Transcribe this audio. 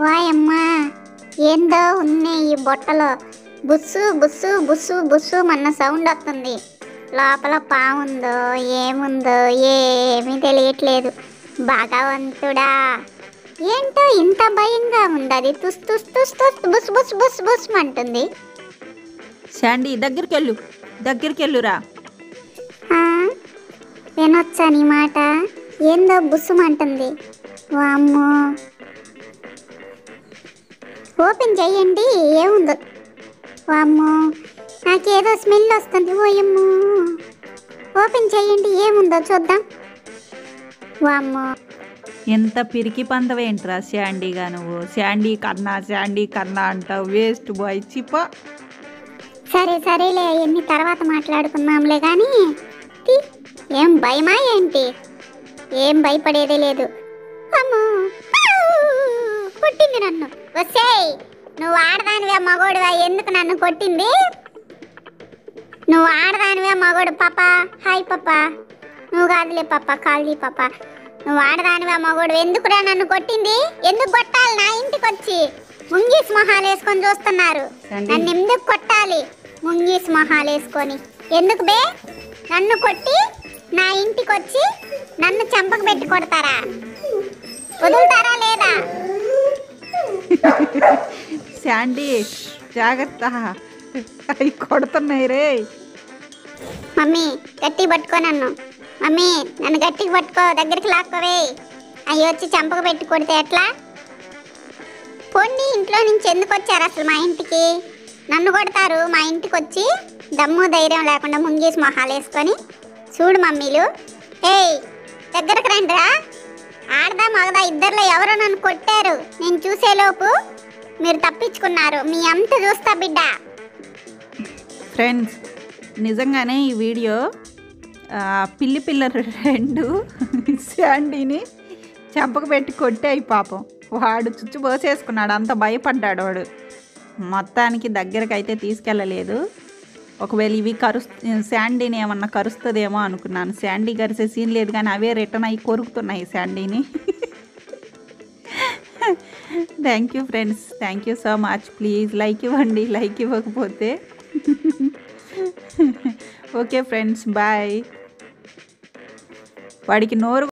వాయమ్మా ఏందో ఉన్నాయి ఈ బొట్టలో. బుస్సు బుస్సు బుస్సు బుస్సు మన సౌండ్ వస్తుంది. లోపల పాముందో ఏముందో ఏమీ తెలియట్లేదు. భగవంతుడా! ఏంటో ఇంత భయంగా ఉంది అది తుస్ తుస్ తుస్ తుస్ బుస్ బుస్ బుస్ బుస్ అంటుంది. శాండీ దగ్గరికి వెళ్ళు దగ్గరికి వెళ్ళురా వినొచ్చా నీ మాట? ఏందో బుస్సుమంటుంది వామ్మో. ఓపెన్ చెయ్యండి ఏముందో. వామ్మో నాకేదో స్మెల్ వస్తుంది ఓయమ్మో. ఓపెన్ చెయ్యండి ఏముందో చూద్దాం. వామ్మో. ఎంత పిరికి పందవేంట్రా శాండీగా నువ్వు? శాండీ కన్నా శాండీ కన్నా అంటావు. వేస్ట్ బాయ్ చిప సరే సరేలే ఎన్ని తర్వాత మాట్లాడుకుందాంలే కానీ. ఏం భయమా ఏంటి? ఏం భయపడేదే లేదు. అమ్మో! కొట్టింది నన్ను. వసేయ్ నువ్వు ఆడదానివే మగోడివా ఎందుకు నన్ను కొట్టింది? నువ్వు ఆడదానివే మగోడు పాప హాయ్ పాప. నువ్వు కాదులే పాప కాల్జీ పాప. నువ్వు ఆడదానివే మగోడు ఎందుకురా నన్ను కొట్టింది? ఎందుకు కొట్టాలి నా ఇంటికి వచ్చి ముంగీస్ మొహాలు వేసుకొని చూస్తున్నారు. నన్ను ఎందుకు కొట్టాలి? ముంగీస్ మొహాలు వేసుకొని. ఎందుకు బే? నన్ను కొట్టి నా ఇంటికి వచ్చి నన్ను చంపకు పెట్టి కొడతారా? వదులుతారా లేదా? శాండీ జాగ్రత్త. అవి కొడుతున్నాయి రే. మమ్మీ గట్టిగా పట్టుకో నన్ను. మమ్మీ నన్ను గట్టిగా పట్టుకో దగ్గరికి లాక్కోవే అవి వచ్చి చంపక పెట్టి కొడితే ఎట్లా? పొండి ఇంట్లో నుంచి ఎందుకు వచ్చారు అసలు మా ఇంటికి? నన్ను కొడతారు మా ఇంటికి వచ్చి దమ్ము ధైర్యం లేకుండా ముంగేసి మొహాలు వేసుకొని చూడు మమ్మీలు. ఏయ్ దగ్గరకు రండిరా. ఆడదా మగదా ఇద్దరిలో ఎవరో నన్ను కొట్టారు. నేను చూసేలోపు మీరు తప్పించుకున్నారు. మీ అంత చూస్తా బిడ్డ. ఫ్రెండ్స్ నిజంగానే ఈ వీడియో పిల్లి పిల్లలు రెండు శాండీని చెంపకు పెట్టి కొట్టాయి పాపం. వాడు చుచ్చు పోసేసుకున్నాడు అంత భయపడ్డాడు వాడు. మొత్తానికి దగ్గరకు అయితే తీసుకెళ్ళలేదు. ఒకవేళ ఇవి కరుస్ శాండీని ఏమన్నా కరుస్తుందేమో అనుకున్నాను. శాండీ కరిసే సీన్ లేదు కానీ అవే రిటర్న్ అయ్యి కొరుకుతున్నాయి శాండీని. Thank you friends. Thank you so much. Please like ఇవ్వండి. లైక్ ఇవ్వకపోతే. Okay friends. బాయ్. వాడికి నోరు